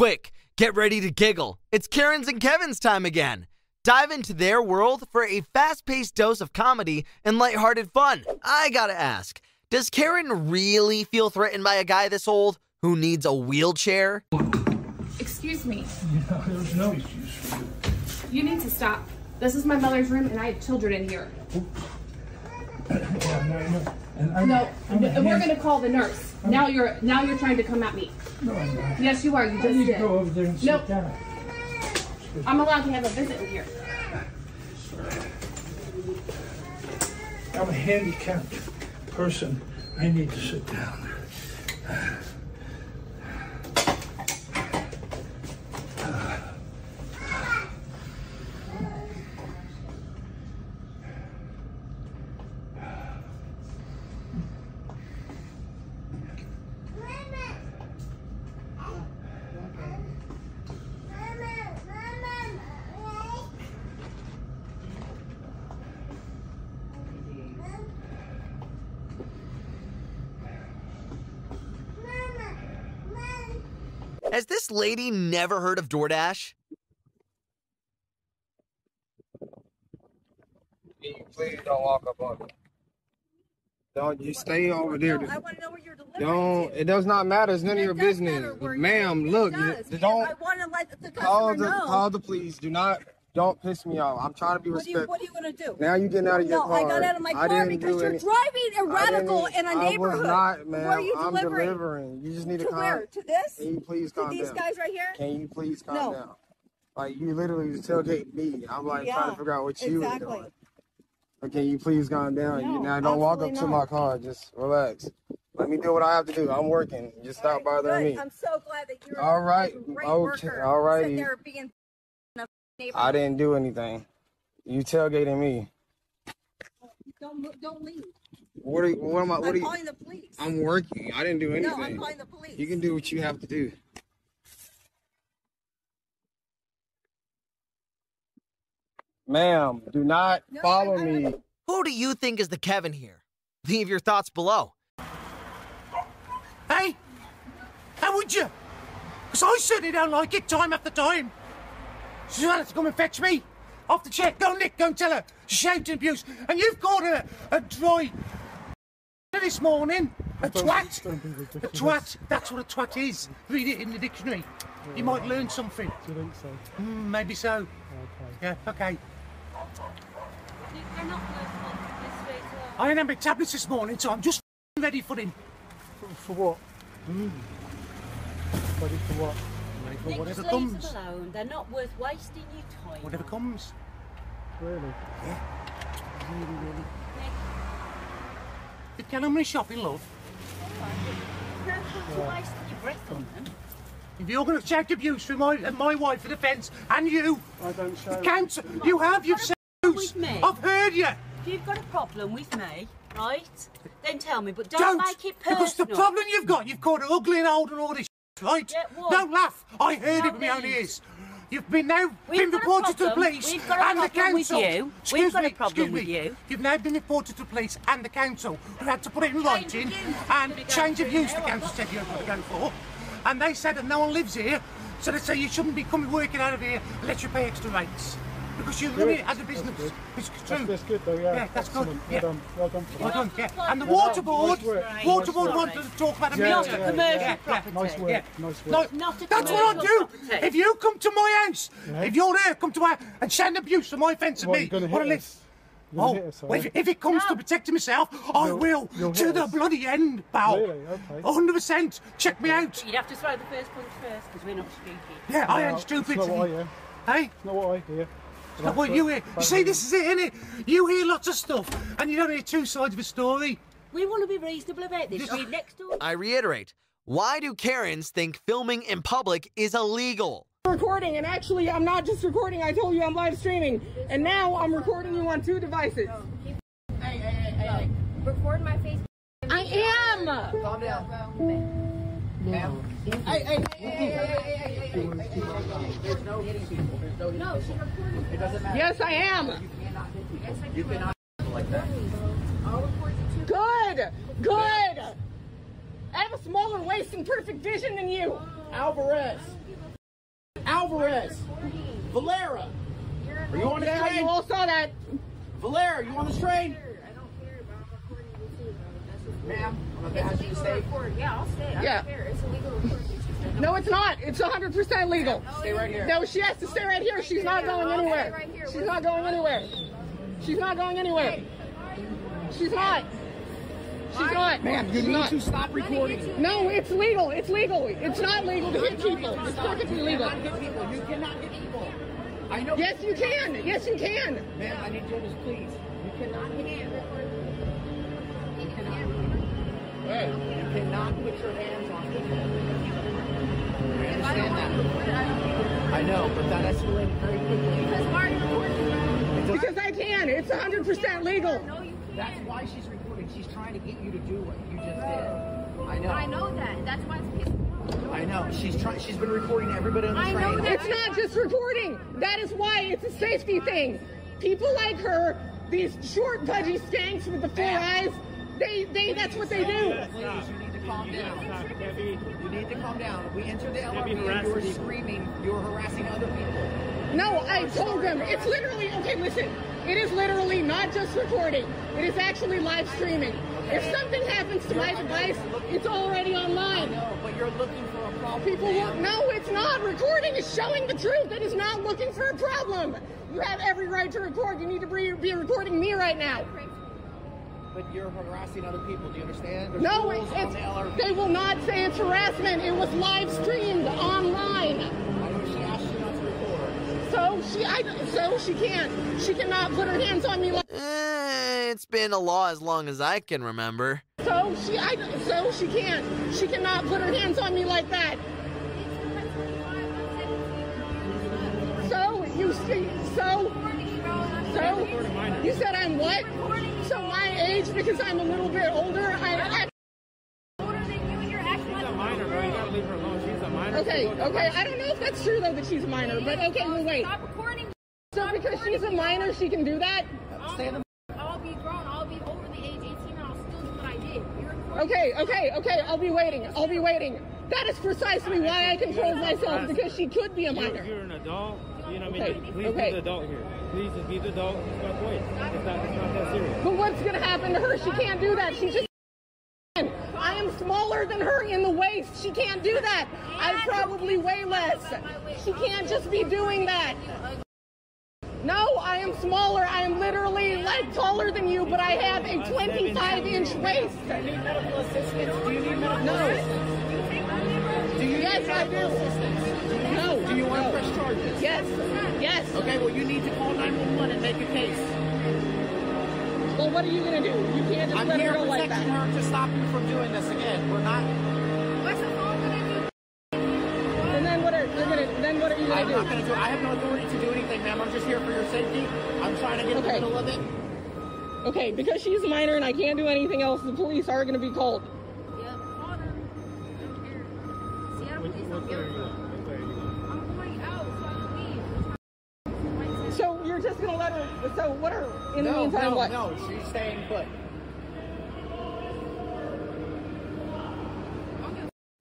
Quick, get ready to giggle. It's Karen's and Kevin's time again. Dive into their world for a fast paced dose of comedy and lighthearted fun. I gotta ask Does Karen really feel threatened by a guy this old who needs a wheelchair? Excuse me. Yeah, there's no excuse for you. You need to stop. This is my mother's room, and I have children in here. Yeah, no, no. And I'm, No, I'm and we're gonna call the nurse. Now you're now you're trying to come at me. No, I'm not. Yes, you are. You just need to did. go over there and sit Nope. down. I'm allowed to have a visit in here. I'm a handicapped person. I need to sit down. Has this lady never heard of DoorDash? Please don't walk up on me. Don't you stay over there. No, I want to know where you're delivering Don't. to. It does not matter. It's none of your business, ma'am. you- Look, it does. don't I want to let the call the know. call the police. Do not. Don't piss me off. I'm trying to be what, are you, respectful. what are you going to do? Now you're getting out of your no, car. No, I got out of my car because you're any- driving I erratical in a neighborhood. was not, ma'am. Where are you I'm delivering? delivering. You just need to, To calm. where? To this? Can you please calm To these down? guys right here? Can you please calm No. down? Like you literally just tailgate me. I'm like trying to figure out what you exactly. were doing. But can you please calm down? No, you now don't walk up absolutely to my car. Just relax. Let me do what I have to do. I'm working. Just stop right, bothering good. me. I'm so glad that you're All right. a great Okay. worker. All righty. Being a neighbor. I didn't do anything. You tailgating me. Don't, don't leave. What are you, what am I? What I'm are you? calling the police. I'm working. I didn't do anything. no, anything. I'm calling the police. You can do what you have to do. Ma'am, do not No, follow I- I- me. Who do you think is the Kevin here? Leave your thoughts below. Hey, how would you? Because I certainly don't like it time after time. Susanna to come and fetch me. Off the chair. Go, Nick, go and tell her. Shame and abuse. And you've called her a, a dry this morning. A twat. don't A twat. That's what a twat is. Read it in the dictionary. You might learn something. Do you think so? Mm, maybe so. Okay. Yeah, okay. They're not worth this way as well. I had my tablets this morning, so I'm just ready for him. For, for what? Ready for what? Ready for whatever just leave comes. them alone. They're not worth wasting your time. Whatever on. comes. Really? Yeah. Really, really. Nick, You can only shopping, love. you're wasting your breath on them. If you're going to shout abuse from my, uh, my wife for the fence, and you, I don't show. can't, you have, you've said abuse. with me? I've heard you. If you've got a problem with me, right, then tell me, but don't, Don't, make it personal. because the problem you've got, you've called her ugly and old and all this, right? Yeah. Don't laugh. I heard it with my own ears. You've been now We've been reported to the police We've got a and the problem with council. you. We've Excuse got a me, problem excuse with me. you. You've now been reported to the police and the council who had to put it in writing of use and gonna go change of through use the now, council I'm said you've got to go for. And they said that no one lives here, so they say you shouldn't be coming working out of here unless you pay extra rates. Because you run Good. it as a business. good. It's That's, true. that's good though, yeah. Yeah, that's good. Yeah. Well done. Well done Well done, yeah. And the Nice water board, work. water board work. wanted to talk about a Yeah, meter. Not a yeah, commercial yeah. property. Nice work. Yeah. Nice No. Not a that's what I commercial do. property. If you come to my house, Yeah. if you're there, come to my house and send abuse from my fence at What, me. gonna What a us? list. You're Oh, us, well, if, if it comes to protecting myself, I You'll- will you'll to the us. bloody end, pal. Really? Okay. 100%. Check me out. You'd have to throw the first punch first, because we're not stupid. Yeah, I No, ain't stupid. It's not what I hear. Hey, It's not what I hear. Look what you hear. You see, this is it, innit? You hear lots of stuff, and you don't hear two sides of a story. We want to be reasonable about this. We're next door. I reiterate why do Karens think filming in public is illegal? recording and actually I'm not just recording I told you I'm live streaming and now I'm recording you on two devices Record my face. I am Calm down. Now, hey, hey, hey, There's no hitting people. There's no hitting No, Yes, I am. Good. Good. I have a smaller waist and perfect vision than you. Alvarez. Alvarez. Valera. Are you on the train? you all saw that. Valera, you on the train? I don't care, but I'm recording you too. That's Ma'am, I'm gonna ask It's you to stay. to. Yeah, I'll stay. I Yeah. don't care. It's illegal to record. No, it's not. It's 100% legal. Oh, stay right here. No, she has to stay right here. She's not going anywhere. She's not going anywhere. She's not going anywhere. She's not. She's not. Ma'am, you She's need not. to stop recording. No, it's legal. It's legal. It's not legal to hit people. It's perfectly legal. You cannot hit people. You cannot hit people. I know. Yes, you can. Yes, you can. Ma'am, I need you to please. You cannot hit you cannot put your hands on people. I understand that. I know, but that escalated very quickly. Because why are you? Because I can. It's 100% legal. No, you That's can't. why she's recording. She's trying to get you to do what you just did. I know. I know that. That's why it's pissing me off. I know. She's trying. She's been recording everybody on the I train. know that. It's not just recording. That is why it's a safety thing. People like her, these short, pudgy skanks with the four eyes, they, they, that's what they do. Please, you need to calm down. Debbie, You need to calm down. We entered the LRB and you were screaming. You were harassing other people. No, I told them. It's literally, okay, listen. It is literally not just recording. It is actually live streaming. If something happens to my device, it's already online. No, but you're looking for a problem. People will, no, it's not. Recording is showing the truth. It is not looking for a problem. You have every right to record. You need to be, be recording me right now. But you're harassing other people. Do you understand? There's No, rules on it's, the LRB. they will not say it's harassment. It was live streamed online. I know she asked you not to record. So she, I, so she can't. She cannot put her hands on me like. Eh, it's been a law as long as I can remember. So she, I, so she can't. She cannot put her hands on me like that. So you see, so, so you said I'm what? So my age because I'm a little bit older. I, Older than you and you're she's a minor, bro. You gotta leave her alone. She's a I, minor. okay, okay. I don't know if that's true though that she's a minor, but okay, well wait. Stop recording. So because she's a minor, she can do that? Stay the I'll be grown. I'll be over the age 18 and I'll still do what I did. Okay, okay, okay. I'll be waiting. I'll be waiting. That is precisely why I controlled myself because she could be a minor. you're an adult. You know what I Okay, mean? Please okay. be the adult here. Please just be the adult. Just walk away. It's not, it's not that serious. But what's gonna happen to her? She can't do that. She just. I am smaller than her in the waist. She can't do that. I probably weigh less. She can't just be doing that. No, I am smaller. I am literally like taller than you, but I have a 25 inch waist. Do you need medical assistance? Do you need medical assistance? Do you Yes, need medical assistance? No. Do you want to press charges? Yes. Yes. Okay, well, you need to call 911 and make a case. Well, what are you gonna do? You can't just I'm let her go like protecting that. her to stop you from doing this again. We're not. What's the phone gonna do? And then what are you gonna? Then what are you I'm not do? going to do. I have no authority to do anything, ma'am. I'm just here for your safety. I'm trying to get in the middle of it. Okay, because she's a minor and I can't do anything else, the police are gonna be called. What are in the no, meantime? no, what? no. She's staying put.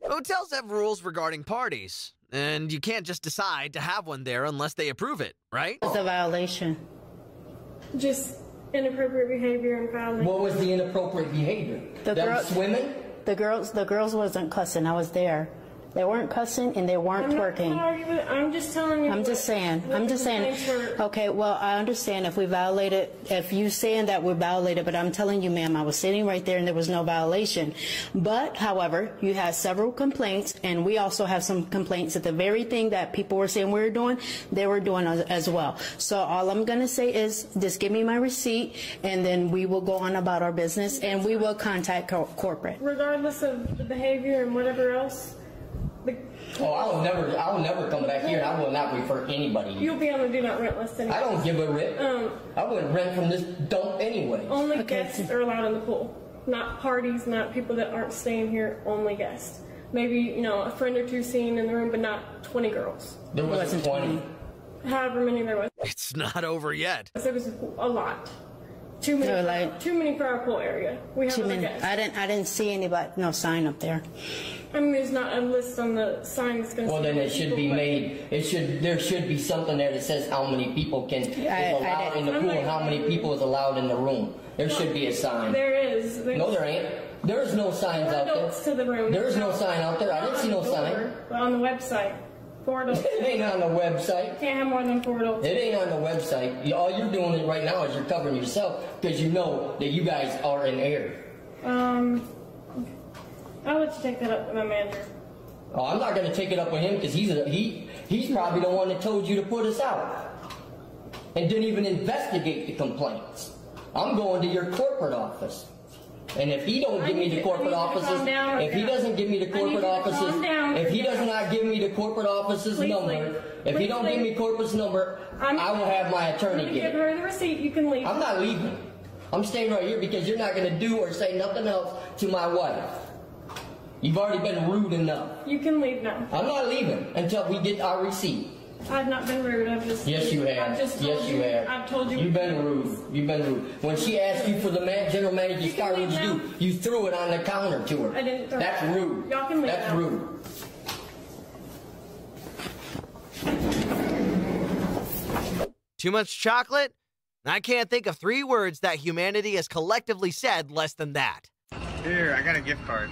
Hotels have rules regarding parties, and you can't just decide to have one there unless they approve it, right? It's a violation. Just inappropriate behavior and violence. What was the inappropriate behavior? The Them girl- swimming? The girls, the girls wasn't cussing. I was there. They weren't cussing and they weren't I'm not twerking. arguing. I'm just telling you. I'm just saying. I'm just saying. Okay, well, I understand if we violated, if you saying that we violated, but I'm telling you, ma'am, I was sitting right there and there was no violation. But, however, you had several complaints, and we also have some complaints that the very thing that people were saying we were doing, they were doing as, as well. So all I'm gonna say is, just give me my receipt, and then we will go on about our business, and we will contact co- corporate. Regardless of the behavior and whatever else, Oh, I will never, I will never come back here and I will not refer anybody. you'll be on the do not rent list anyway. I don't give a rip. Um, I wouldn't rent from this dump anyway. only Okay, guests are allowed in the pool, not parties, not people that aren't staying here. Only guests. Maybe you know a friend or two seen in the room, but not 20 girls. There wasn't Wasn't 20. However many there was. It's not over yet. There was a lot. Too many. No, like- too many for our pool area. We have Too other many. guests. I didn't, I didn't see anybody, no sign up there. I mean, there's not a list on the sign that's going to Well, then it should be made, it should, there should be something there that says how many people can, is I- I allowed in the didn't. pool and how many people is allowed in the room. There should be a sign. There is. There's No, there ain't. There's no signs out there. to the room. There's no sign out there. I didn't see no On the sign. door, but On the website. Four adults. It ain't on the website. Can't have more than four adults. It ain't on the website. All you're doing right now is you're covering yourself because you know that you guys are in error. Um, Let you take that up with my manager. Oh, I'm not gonna take it up with him because he's a, he he's probably the one that told you to put us out and didn't even investigate the complaints. I'm going to your corporate office. And if he don't I give me the corporate need you to offices, if he doesn't give me the corporate offices, if he does not give me the corporate offices Please number, leave. if he don't give me corporate number, I'm- I will have my attorney give it. her the receipt. You can leave. I'm not leaving. I'm staying right here because you're not going to do or say nothing else to my wife. You've already been rude enough. You can leave now. I'm not leaving until we get our receipt. I've not been rude. I've just. Yes, you have. I've just told yes, you have. I've told you. You've been rude. You've been rude. When she asked you for the man, general manager's You can car, what'd you do? You threw it on the counter to her. I didn't throw it. That's rude. Y'all can leave That's now. rude. Too much chocolate? I can't think of three words that humanity has collectively said less than that. Here, I got a gift card.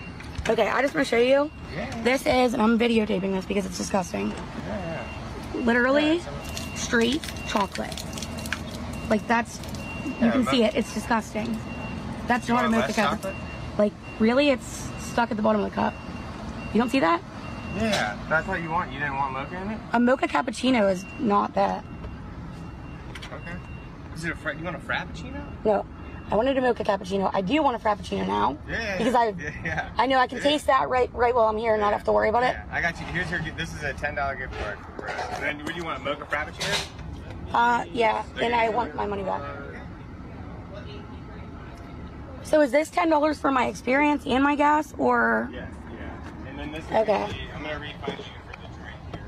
Okay, I just want to show you. Yeah. This is, and I'm videotaping this because it's disgusting. Yeah. Literally, straight chocolate. Like that's, you can see it. It's disgusting. That's not a mocha cup. Like really, it's stuck at the bottom of the cup. You don't see that? Yeah, that's what you want. You didn't want mocha in it? A mocha cappuccino is not that. Okay. Is it a fra- you want a frappuccino? No, I wanted to make a mocha cappuccino. I do want a frappuccino now Yeah. because I, Yeah. I know I can taste that right, right while I'm here and not have to worry about it. I got you. Here's your. This is a ten dollar gift card. For us. And then, would you want a mocha frappuccino? Uh, yeah, and I want my money back. So is this ten dollars for my experience and my gas, or Yes. Yeah. And then this is Okay. gonna be, I'm gonna refund you for the drink here.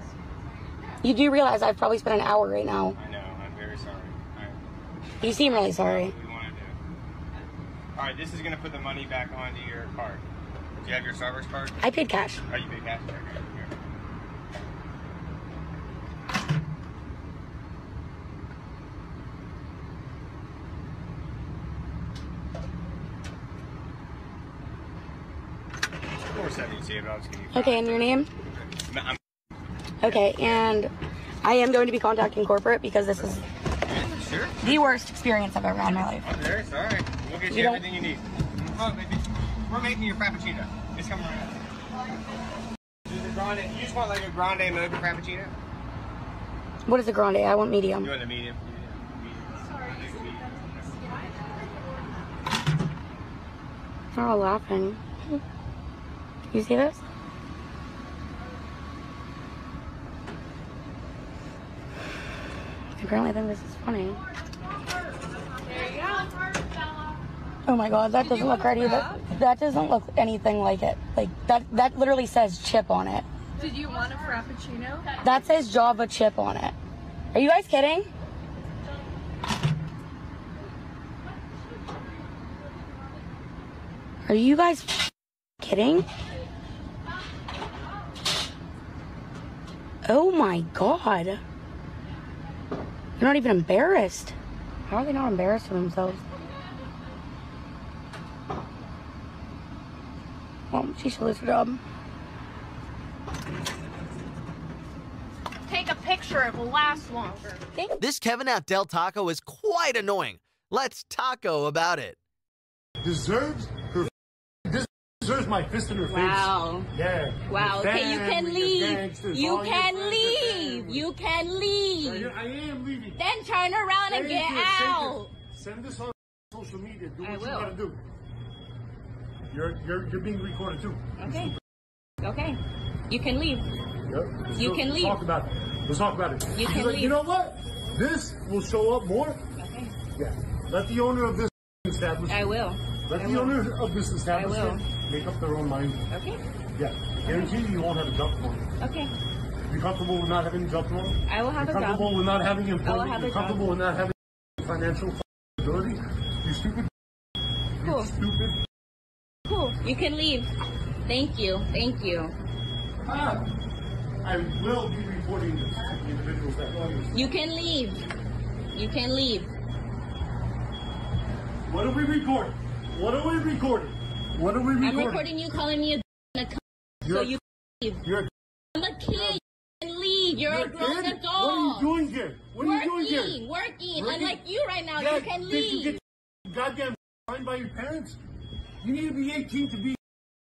you do realize I've probably spent an hour right now? I know. I'm very sorry. Right. You seem really sorry. What we want to do. All right. This is gonna put the money back onto your card. Do you have your Starbucks card? I paid cash. Oh, you paid cash. Okay. Here. Four seventy-two, but I'll just give you. Okay, and your name? Okay, and I am going to be contacting corporate because this is Sure. the worst experience I've ever had in my life. I'm very sorry. We'll get You you, everything you need. Mm-hmm. Oh, baby. We're making your frappuccino. It's coming right up. Grande? You just want like a grande mocha frappuccino? What is a grande? I want medium. You want a medium? They're all laughing. You see this? Apparently, I think this is funny. Oh my god, that doesn't look right either. That doesn't look anything like it. Like that that literally says chip on it. Did you want a frappuccino? That says Java chip on it. Are you guys kidding? Are you guys kidding? Oh my god. They're not even embarrassed. How are they not embarrassed of themselves? Well, she should lose her job. Take a picture, it will last longer. This Kevin at Del Taco is quite annoying. Let's taco about it. deserves her deserves my fist in her Wow. face. Wow. Yeah. Wow. Your Okay, you can family, your leave. gangsters, You all your can friends are leave. You can leave. I am leaving. Then turn around and get this, out. Send this on social media. Do what I you will. gotta do. You're you're you're being recorded too. Okay. Okay. You can leave. Yep. You can let's leave. Talk about it. Let's talk about it. You can like, leave. You know what? This will show up more. Okay. Yeah. Let the owner of this establishment. I will. Let I the will. owner of this establishment make up their own mind. Okay. Yeah. Guarantee you, you won't have a job tomorrow. Okay. You comfortable with not having a job tomorrow? I will have You're a job. comfortable with not having employment? I will have a You're job. comfortable with not having financial ability? You stupid. Cool. You stupid. Cool. You can leave. Thank you. Thank you. Ah, I will be reporting this to the individuals that run this. You can leave. You can leave. What are we recording? What are we recording? What are we recording? I'm recording? recording you calling me a a cunt, so You're a you can leave. You're a I'm a kid. You can leave. You're, You're a grown kid? adult. What are you doing here? What are working, you doing here? Working, Working? Unlike you right now, Yeah, you can leave. did you get goddamn signed by your parents? You need to be 18 to be.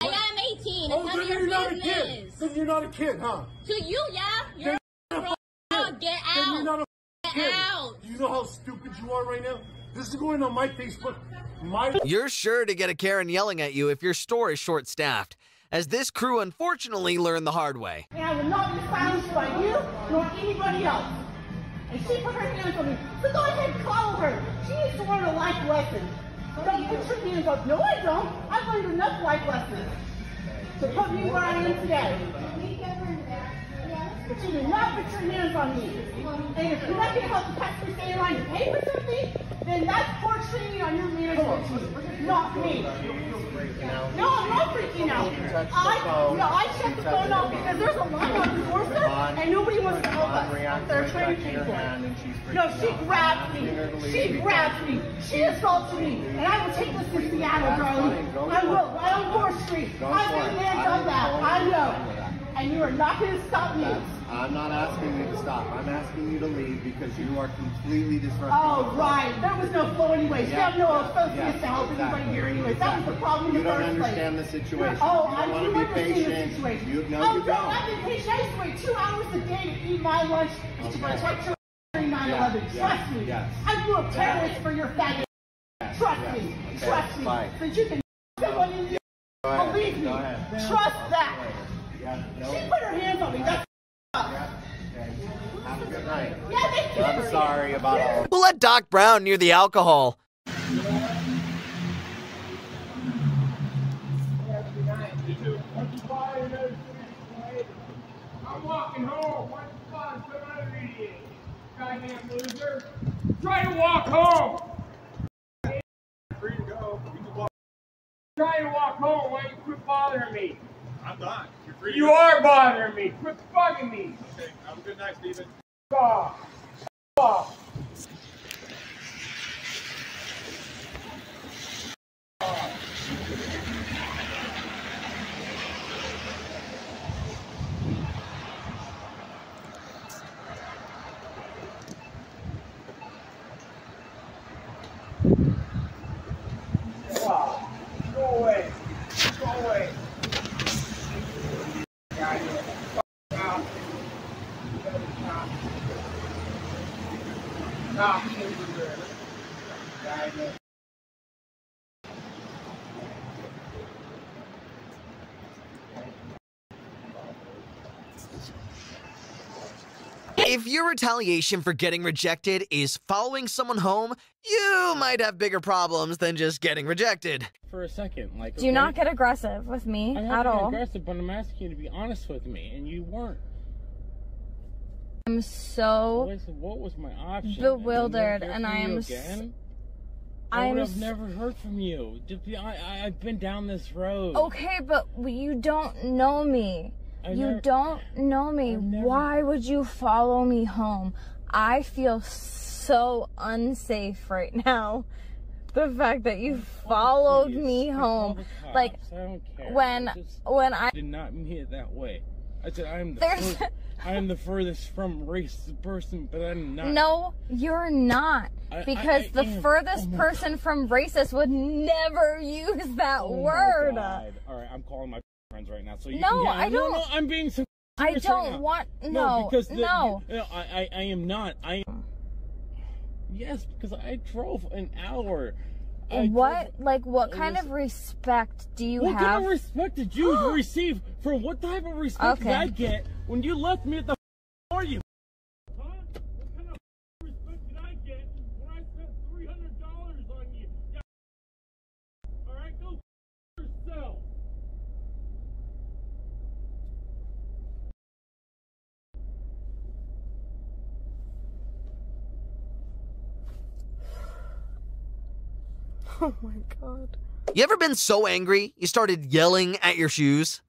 I am 18. Oh, it's then you're not a kid. Then you're not a kid, huh? To you, yeah. You're a grown adult. Get Then out. you're not a Get kid. out. Do you know how stupid you are right now? This is going on my Facebook. My. You're sure to get a Karen yelling at you if your store is short staffed, as this crew unfortunately learned the hard way. And I will not be silenced by you nor anybody else. And she put her hands on me. So go ahead and call her. She needs to learn a life lesson. Don't put your hands up. No, I don't. I've learned enough life lessons to put me where I am today. But you do not put your hands on me. And if you're not going to help the taxpayer stay in line to pay for something, then that's poor training on your team, not me. No, I'm not freaking out. I, no, I shut the phone off because there's a line on the doorstep and nobody wants to help us. They're trying to pay for it. No, she grabbed me. She grabbed me. She assaulted me. And I will take this to Seattle, darling. I will, right on 4th Street. I've been there, done that. I know. And you are not going to stop me. I'm not asking you to stop. I'm asking you to leave because you are completely disrupting. Oh, the right. There was no flow anyways. You Yeah, have no associates yeah, to help exactly, anybody here anyways. That was the problem in You the don't first place. understand the situation. Oh, You I do be understand patient. the situation. You- no, oh, you no, don't. I've been patient. I used to wait two hours a day to eat my lunch to Okay. protect your during 9-11. Yeah, Trust me. yes. I grew up terrorist for your faggot. Trust yes. me. Okay, Trust me. fine. So you can someone in you. Ahead. Believe me. Trust that. Yeah, no. She put her hands on me. That's Okay. Have a good night. yeah. I'm sorry about all. We'll let Doc Brown near the alcohol. I'm walking home. What's the fun? Come out goddamn loser. Try to walk home. Free to go. You can walk. Try to walk home. Why you quit bothering me? I'm not. You are bothering me. Quit bugging me. Okay. Have a good night, Steven. Off. Off. Off. If your retaliation for getting rejected is following someone home, you might have bigger problems than just getting rejected. For a second, like. Do not get aggressive with me I'm at not being all. aggressive, but I'm asking you to be honest with me, and you weren't. I'm so What was, what was my option? bewildered, and I am. Again? I I would have never heard from you. I, I, I've been down this road. Okay, but you don't know me. I you never- don't know me. Why would you follow me home? I feel so unsafe right now. The fact that you followed me home, like I don't care. when I just when I did not mean it that way. I said I'm the There's- I am the furthest from racist person, but I'm not. No, you're not. I- I- Because I the am. furthest Oh person from racist would never use that Oh my word. God. All right, I'm calling my friends right now. So you No, can, yeah, I don't- No, I'm being so. I don't right want- No, no, because the, no. you- uh, I, I, I am not. I. Yes, because I drove an hour. I what like what kind was- of respect do you what have? kind of respect did you receive? For what type of respect did I get when you left me at the for you? Huh? What kind of respect did I get when I spent three hundred dollars on you? Yeah. All right, go f- yourself. Oh my god. You ever been so angry you started yelling at your shoes?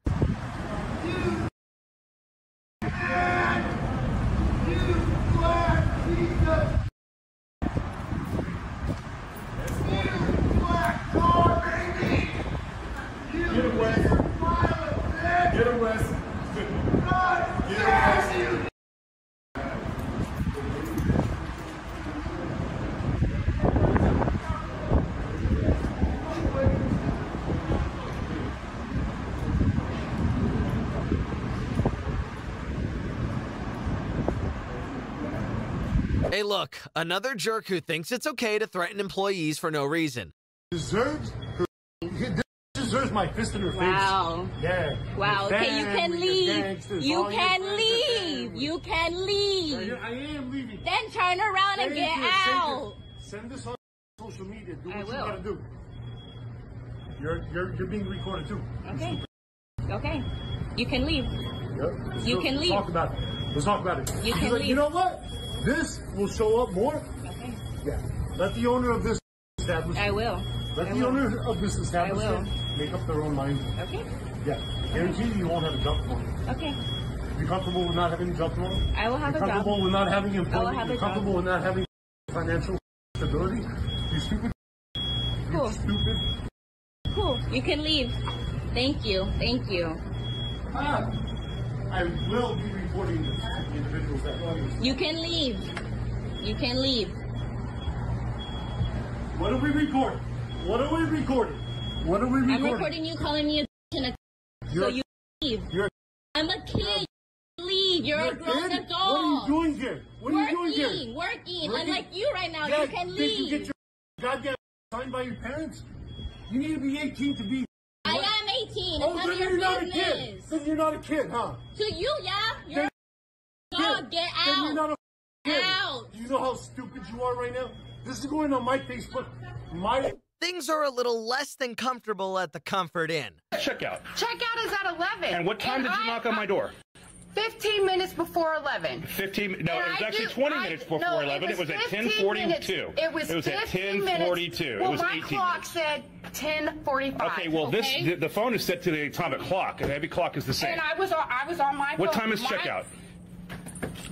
Hey, look, another jerk who thinks it's okay to threaten employees for no reason. Deserves her. Deserves my fist in her face. Wow. Yeah. Wow. Okay, you can family, your leave. You can leave. You can leave. I am leaving. Then turn around and get this, save out. this. Send this on social media. Do what I you gotta do. You're, you're you're being recorded too. Okay. Okay. You can leave. Yep. You go. can Let's leave. Talk about it. Let's talk about it. You can Because leave. You know what? This will show up more. Okay. Yeah. Let the owner of this establishment. I will. Let I the will. owner of this establishment make up their own mind. Okay. Yeah. Guarantee you, you won't have a job tomorrow. Okay. You comfortable with not having a job tomorrow? I will have You're a job. comfortable with not having employment? have You're a job. comfortable with not having financial stability? You stupid. Cool. You stupid. Cool. You can leave. Thank you. Thank you. Ah, I will be reporting the individuals that You can leave. You can leave. What are we recording? What are we recording? What are we recording? I'm recording? you calling me a bitch and a so you leave. You're, I'm a kid. Leave. You're, you're a grown kid? adult. What are you doing here? What are you doing here? Working, working. Working? Unlike you right now, Yeah, you can leave. did you get your goddamn signed by your parents? You need to be 18 to be. I am 18. Oh, It's then you're not a kid. Then you're not a kid, huh? To you, yeah. You're Then- a dog. Get Then out. you're not a kid. Out. You know how stupid you are right now? This is going on my Facebook. My. Things are a little less than comfortable at the Comfort Inn. Checkout. Checkout is at 11. And what time did you I- knock on my door? 15 minutes before 11. 15. No, And it was I actually do- 20 I- minutes before no, 11. It was, at 10:42. minutes. It was, It was at 10:42. Minutes. It Well, was my 18 clock minutes. said 10:45. Okay, well, this the, the phone is set to the atomic clock, and every clock is the same. And I was on, I was on my phone. What phone. time is My- checkout?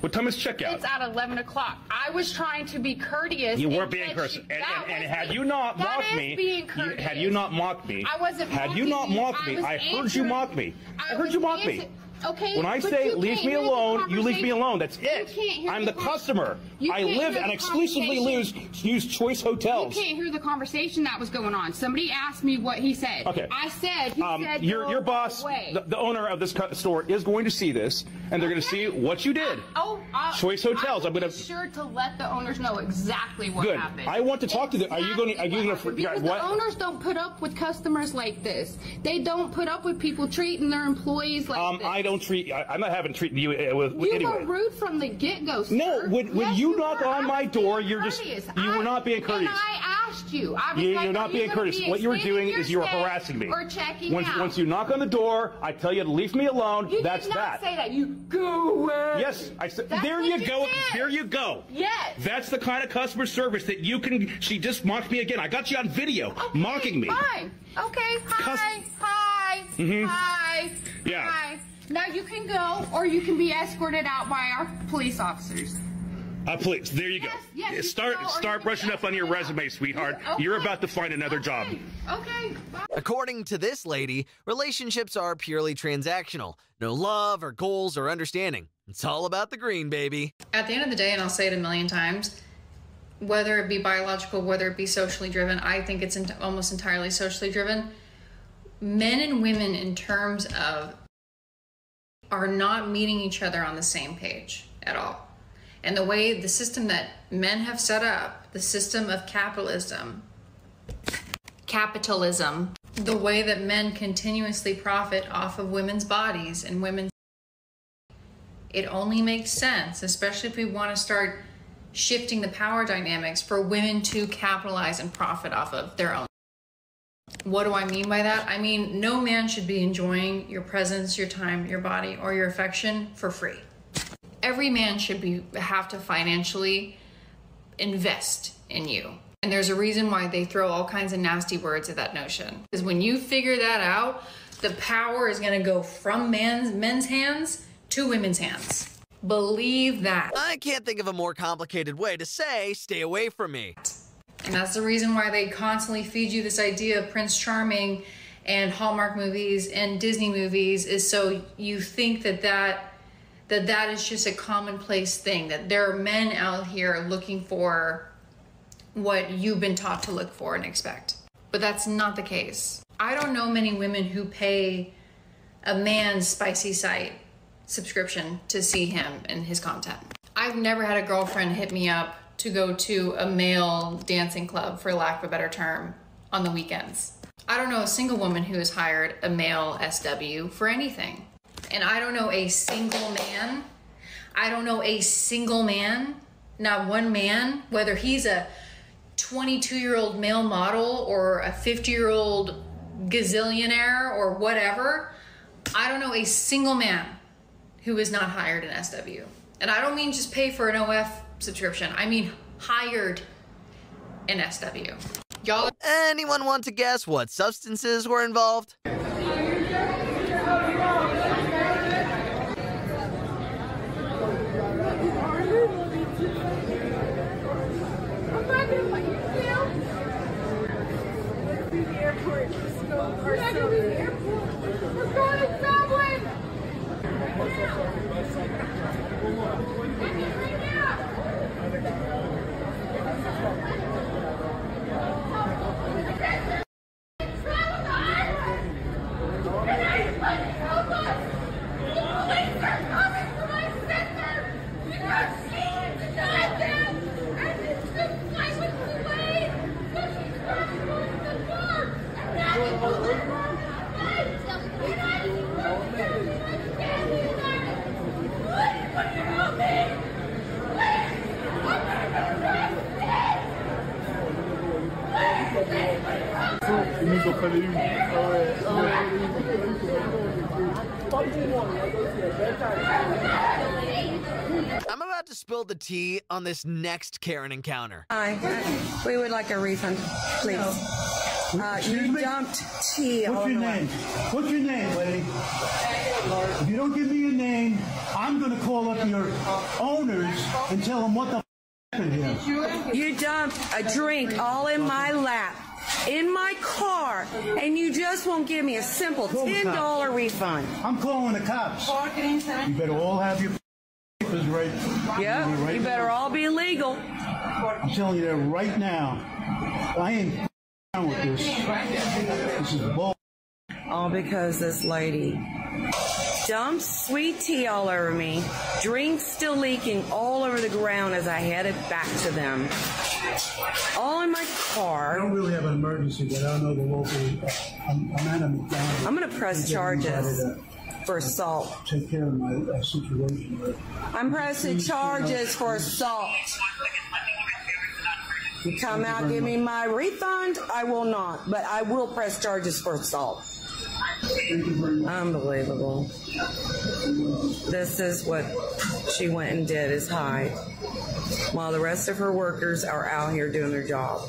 What time is checkout? It's at 11 o'clock. I was trying to be courteous. You weren't being courteous. And, and, and had you not mocked me, being you, courteous. had you not mocked me, I wasn't had you not mocked I me, was I heard you mock me. I, I heard you mock me. Okay. When I say leave me alone, you leave me alone. That's it. I'm the customer. You I live and exclusively lose, use choice hotels. You can't hear the conversation that was going on. Somebody asked me what he said. Okay. I said, he Um, said, your your boss, the, the owner of this store, is going to see this, and they're going to see what you did. Oh, uh, Choice Hotels. I I'm will going be to. sure to let the owners know exactly what Good. happened. I want to talk to them. Are you going to? Are you going to? Because what? the owners don't put up with customers like this. They don't put up with people treating their employees like Um, this. I don't treat. I, I'm not having treated you uh, with, with you anyway. were rude from the get-go. No, sir. when, when Yes, you were. knock on my door, you're just you were not being courteous. I asked you. I was You, like, you're are not you being courteous. be What you were extending doing is you were stay harassing me. Or checking Once, out. once you knock on the door, I tell you to leave me alone. You That's did not that. say that. You go away. Yes, I said. There you you go. did. There you go. Yes. That's the kind of customer service that you can. She just mocked me again. I got you on video mocking me. Fine. Okay. Hi. Hi. Mhm. Hi. Yeah. Hi. Now you can go, or you can be escorted out by our police officers. Uh, please, there you go. yes, you start can go start brushing up on your resume, sweetheart. You're about to find another job. Okay. Bye. According to this lady, relationships are purely transactional. No love or goals or understanding. It's all about the green, baby. At the end of the day, and I'll say it a million times, whether it be biological, whether it be socially driven, I think it's ent- almost entirely socially driven. Men and women, in terms of, are not meeting each other on the same page at all. And the way the system that men have set up, the system of capitalism, capitalism, the way that men continuously profit off of women's bodies and women's it only makes sense, especially if we want to start shifting the power dynamics for women to capitalize and profit off of their own. What do I mean by that? I mean, no man should be enjoying your presence, your time, your body, or your affection for free. Every man should be have to financially invest in you. And there's a reason why they throw all kinds of nasty words at that notion. Because when you figure that out, the power is going to go from man's men's hands to women's hands. Believe that. I can't think of a more complicated way to say, stay away from me. And that's the reason why they constantly feed you this idea of Prince Charming and Hallmark movies and Disney movies is so you think that that that that is just a commonplace thing that there are men out here looking for what you've been taught to look for and expect. But that's not the case. I don't know many women who pay a man's spicy site subscription to see him and his content. I've never had a girlfriend hit me up to go to a male dancing club, for lack of a better term, on the weekends. I don't know a single woman who has hired a male SW for anything. And I don't know a single man, I don't know a single man, not one man, whether he's a 22 year old male model or a 50 year old gazillionaire or whatever, I don't know a single man who is not hired in SW. And I don't mean just pay for an OF subscription, I mean hired in SW. Y'all. Anyone want to guess what substances were involved? I'm about to spill the tea on this next Karen encounter. Hi, we would like a refund, please. Uh, you dumped tea all What's your the name? What's your name, lady? If you don't give me your name, I'm gonna call up your owners and tell them what the f- happened here. You dumped a drink all in my lap, in my car, and you just won't give me a simple $10 refund. I'm calling the cops. You better all have your papers right. Yeah, right you better all be legal. I'm telling you that right now. I ain't down with this. This is bull. All because this lady dumped sweet tea all over me, drinks still leaking all over the ground as I headed back to them. All in my car. I don't really have an emergency, but I don't know the local. Uh, I'm, I'm at a McDonald's. I'm gonna press charges to for assault. Take care of my uh, situation. I'm pressing charges for assault. You come out, give me my refund, I will not, but I will press charges for assault. Unbelievable. This is what she went and did is hide while the rest of her workers are out here doing their job.